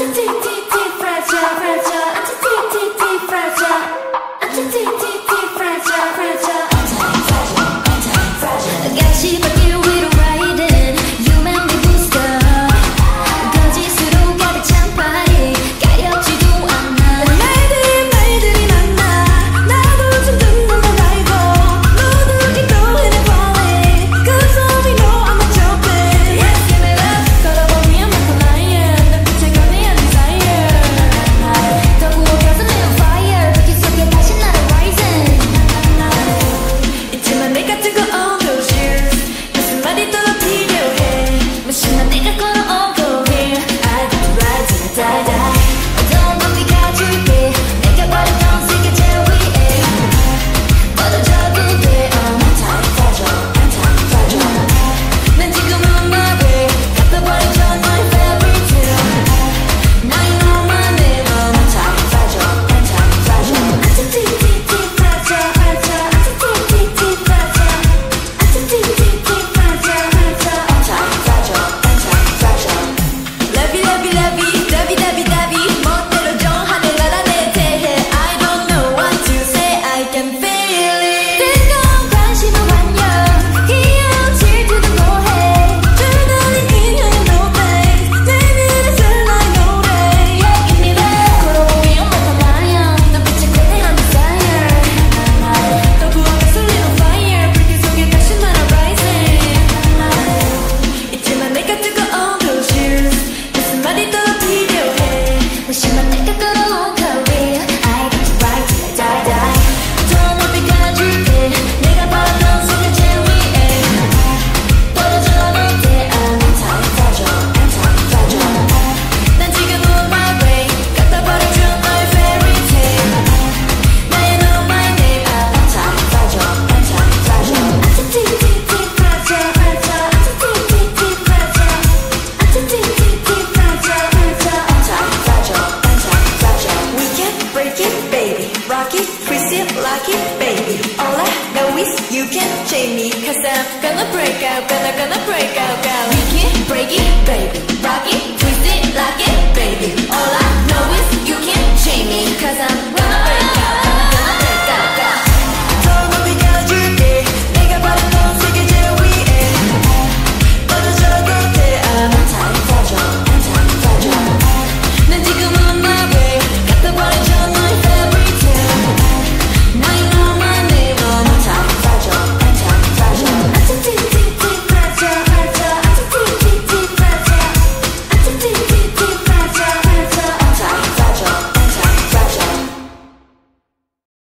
Fragile, fragile, fragile. Rocky, Chrissy, Lucky, baby. All I know is you can chain me Cause I'm gonna break out, gonna, gonna break out, girl. We can break it, baby. Rocky, Chrissy, Lucky, baby.